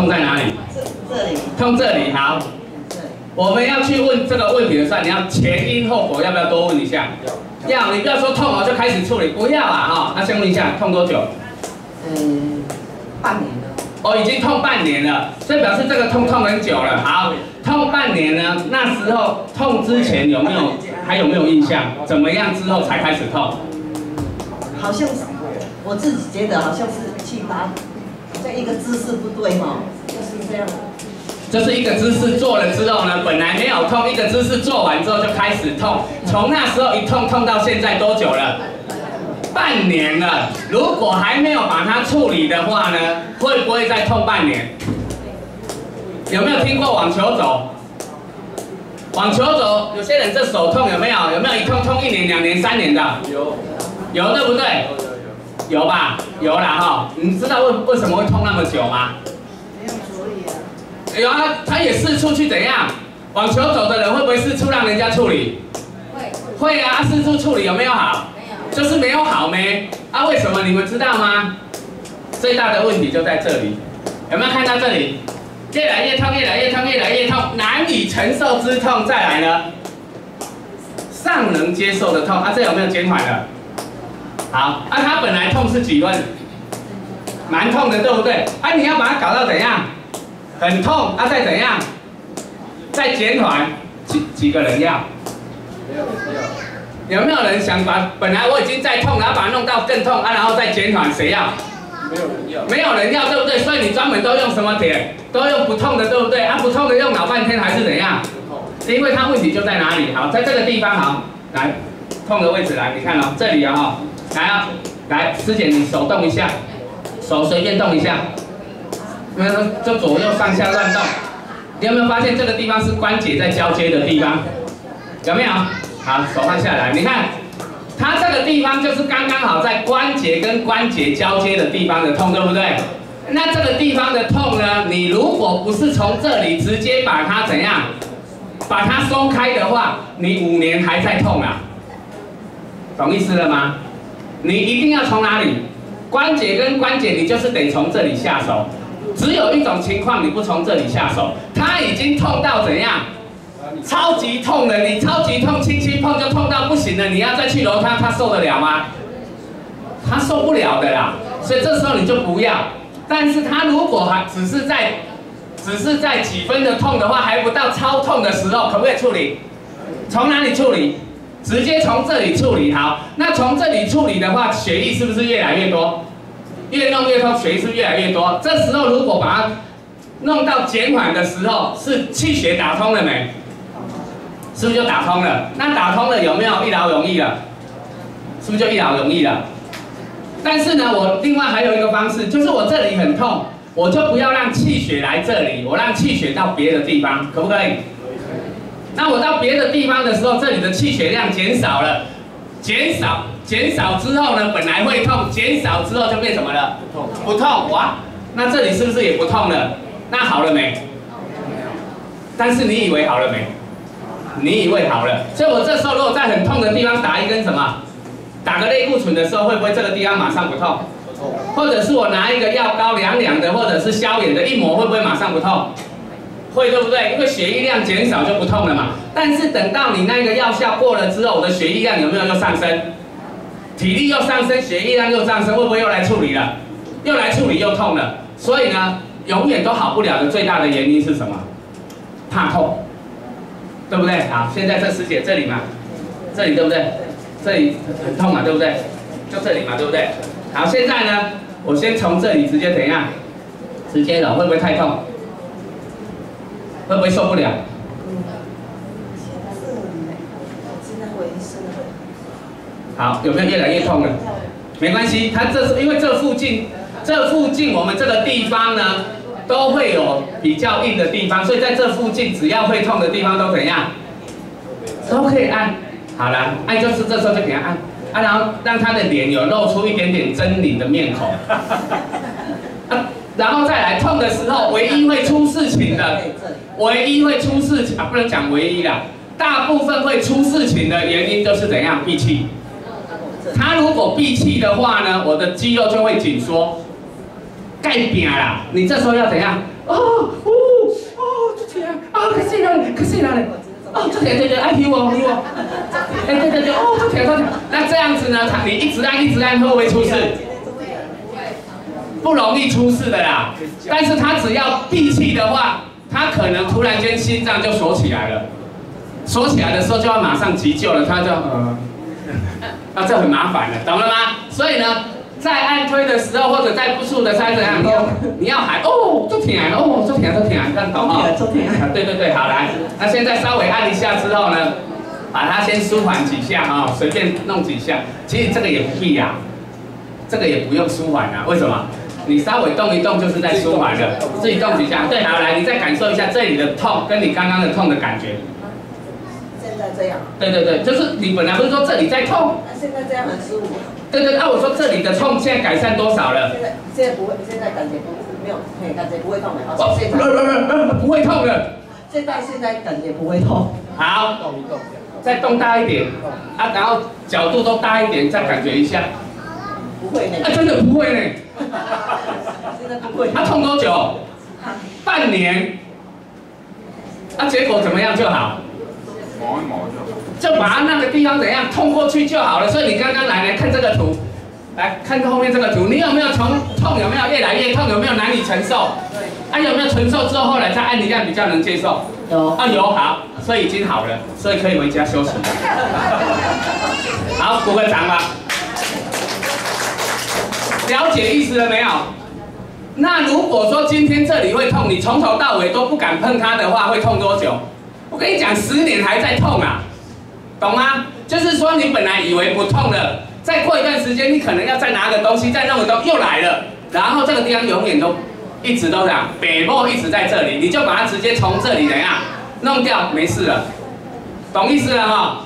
痛在哪里？这这里，痛这里，好。我们要去问这个问题的时候，你要前因后果，要不要多问一下？要，你不要说痛了就开始处理，不要啊哈。那先问一下，痛多久？嗯，半年了，哦，已经痛半年了，这表示这个痛痛很久了。好，痛半年呢，那时候痛之前有没有还有没有印象？怎么样之后才开始痛？好像是我自己觉得好像是去把这一个姿势不对哈，就是这样，就是一个姿势做了之后呢，本来没有痛，一个姿势做完之后就开始痛，从那时候一痛痛到现在多久了？半年了。如果还没有把它处理的话呢，会不会再痛半年？有没有听过网球肘？网球肘，有些人这手痛有没有？有没有一痛痛一年、两年、三年的？有有，对不对？有吧？有啦哈。你知道为为什么会痛那么久吗？没有处理啊，有啊，他也四处去怎样？网球走的人会不会四处让人家处理？会会啊，四处处理有没有好？没有？就是没有好没啊？为什么你们知道吗？最大的问题就在这里，有没有看到这里？越来越痛，越来越痛，越来越痛，难以承受之痛。再来呢，尚能接受的痛啊，这有没有减缓了？好，啊，他本来痛是几分？蛮痛的，对不对？啊，你要把它搞到怎样？很痛啊，再怎样？再减缓，几几个人要？没有人要，有没有人想把本来我已经在痛，然后把它弄到更痛啊，然后再减缓？谁要？没有人要，没有人要，对不对？所以你专门都用什么点？都用不痛的，对不对？啊，不痛的用老半天还是怎样？不痛，因为它问题就在哪里？好，在这个地方，好，来，痛的位置来，你看哦，这里啊，哈，来啊，来，师姐你手动一下，手随便动一下，因为就左右上下乱动。你有没有发现这个地方是关节在交接的地方？有没有？好，手放下来，你看，它这个地方就是刚刚好在关节跟关节交接的地方的痛，对不对？那这个地方的痛呢，你如果不是从这里直接把它怎样，把它松开的话，你五年还在痛啊，懂意思了吗？你一定要从哪里？关节跟关节，你就是得从这里下手。只有一种情况你不从这里下手，它已经痛到怎样？超级痛了，你超级痛，轻轻碰就痛到不行了，你要再去揉它，它受得了吗？它受不了的啦，所以这时候你就不要。但是它如果还只是在，只是在几分的痛的话，还不到超痛的时候，可不可以处理？从哪里处理？直接从这里处理好。那从这里处理的话，血液是不是越来越多？越弄越痛，血液是越来越多？这时候如果把它弄到减缓的时候，是气血打通了没？是不是就打通了？那打通了有没有一劳永逸了？是不是就一劳永逸了？但是呢，我另外还有一个方式，就是我这里很痛，我就不要让气血来这里，我让气血到别的地方，可不可以？那我到别的地方的时候，这里的气血量减少了，减少减少之后呢，本来会痛，减少之后就变什么了？不痛，不痛哇，那这里是不是也不痛了？那好了没？但是你以为好了没？你以为好了，所以我这时候如果在很痛的地方打一根什么，打个类固醇的时候，会不会这个地方马上不痛？不痛，或者是我拿一个药膏凉凉的，或者是消炎的一抹，会不会马上不痛？会对不对？因为血液量减少就不痛了嘛。但是等到你那个药效过了之后，我的血液量有没有又上升？体力又上升，血液量又上升，会不会又来处理了？又来处理又痛了。所以呢，永远都好不了的最大的原因是什么？怕痛，对不对？好，现在这师姐这里嘛，这里对不对？这里很痛嘛，对不对？就这里嘛，对不对？好，现在呢，我先从这里直接怎样？直接了，会不会太痛？会不会受不了？好，有没有越来越痛了？没关系，它这是因为这附近，这附近我们这个地方呢，都会有比较硬的地方，所以在这附近只要会痛的地方都怎样？都可以按。好了，按就是这时候就给他按，啊，然后让他的脸有露出一点点狰狞的面孔。啊，然后再来痛的时候，唯一会出事情的，唯一会出事情啊，不能讲唯一啦，大部分会出事情的原因就是怎样闭气。他如果闭气的话呢，我的肌肉就会紧缩，盖扁啦。你这时候要怎样？哦哦哦，就这样啊，可是哪里？可是哪里？哦，就点对对，爱踢我踢我，哎对对对，哦，就点就点。那这样子呢，他你一直按一直按会不会出事？不容易出事的啦。但是他只要闭气的话，他可能突然间心脏就锁起来了，锁起来的时候就要马上急救了，他就呃，那这很麻烦了，懂了吗？所以呢。在按推的时候，或者在不速的塞怎样，你要你要喊哦，就停啊，哦，就停啊，就停啊，这样懂吗？就停啊，对对对，好来，那现在稍微按一下之后呢，把它先舒缓几下啊，随便弄几下，其实这个也不必呀，这个也不用舒缓啊，为什么？你稍微动一动就是在舒缓的，自己动几下，对，好来，你再感受一下这里的痛，跟你刚刚的痛的感觉。现在这样。对对对，就是你本来不是说这里在痛？那现在这样很舒服。对对，那我说这里的痛现在改善多少了？现在现在不会，现在感觉不没有，嘿，感觉不会痛了。哦，现在不不不不会痛了。现在现在感觉不会痛。好，动一动，再动大一点，啊，然后角度都大一点，再感觉一下。不会呢。啊，真的不会呢。他痛多久？半年。啊，结果怎么样就好？就。就把它那个地方怎样痛过去就好了。所以你刚刚来来看这个图，来看后面这个图，你有没有从痛有没有越来越痛？有没有难以承受？对。啊有没有承受之后后来再按一下比较能接受？有。啊有好，所以已经好了，所以可以回家休息。好，鼓个掌吧。了解意思了没有？那如果说今天这里会痛，你从头到尾都不敢碰它的话，会痛多久？我跟你讲，十年还在痛啊！懂吗？就是说你本来以为不痛的，再过一段时间，你可能要再拿个东西，再弄个东又来了，然后这个地方永远都一直都这样，北部一直在这里，你就把它直接从这里怎样弄掉，没事了，懂意思了哈？